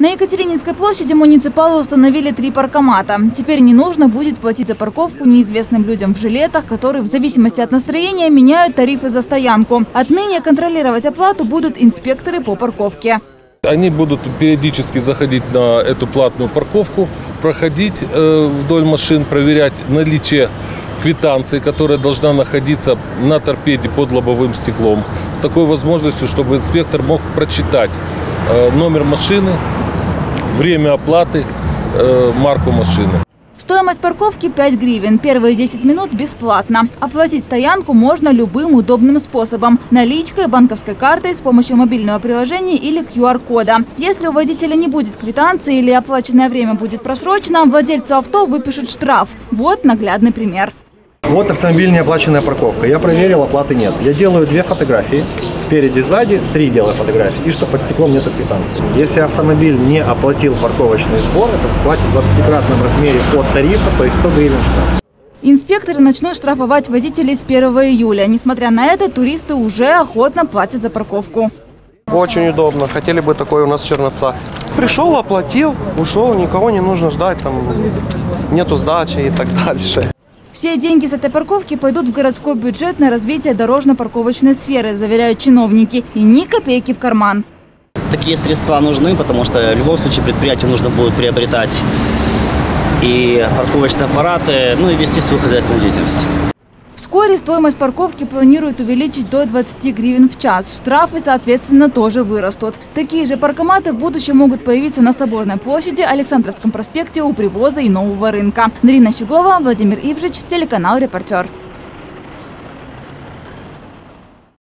На Екатерининской площади муниципалы установили три паркомата. Теперь не нужно будет платить за парковку неизвестным людям в жилетах, которые в зависимости от настроения меняют тарифы за стоянку. Отныне контролировать оплату будут инспекторы по парковке. Они будут периодически заходить на эту платную парковку, проходить э, вдоль машин, проверять наличие квитанции, которая должна находиться на торпеде под лобовым стеклом, с такой возможностью, чтобы инспектор мог прочитать э, номер машины, время оплаты, э, марку машины. Стоимость парковки 5 гривен. Первые 10 минут бесплатно. Оплатить стоянку можно любым удобным способом. Наличкой, банковской картой, с помощью мобильного приложения или QR-кода. Если у водителя не будет квитанции или оплаченное время будет просрочено, владельцу авто выпишут штраф. Вот наглядный пример. Вот автомобиль неоплаченная парковка. Я проверил, оплаты нет. Я делаю две фотографии. Спереди, сзади, три делаю фотографии. И что под стеклом нет квитанции. Если автомобиль не оплатил парковочный сбор, это платит в 20-кратном размере от тарифа, то есть 100 гривен штраф. Инспекторы начнут штрафовать водителей с 1 июля. Несмотря на это, туристы уже охотно платят за парковку. Очень удобно. Хотели бы такой у нас в Черновцах. Пришел, оплатил, ушел, никого не нужно ждать, там нету сдачи и так дальше. Все деньги с этой парковки пойдут в городской бюджет на развитие дорожно-парковочной сферы, заверяют чиновники. И ни копейки в карман. Такие средства нужны, потому что в любом случае предприятию нужно будет приобретать и парковочные аппараты, ну и вести свою хозяйственную деятельность. Вскоре стоимость парковки планируют увеличить до 20 гривен в час. Штрафы, соответственно, тоже вырастут. Такие же паркоматы в будущем могут появиться на Соборной площади, Александровском проспекте, у привоза и нового рынка. Нарина Щеглова, Владимир Ивжич, телеканал «Репортер».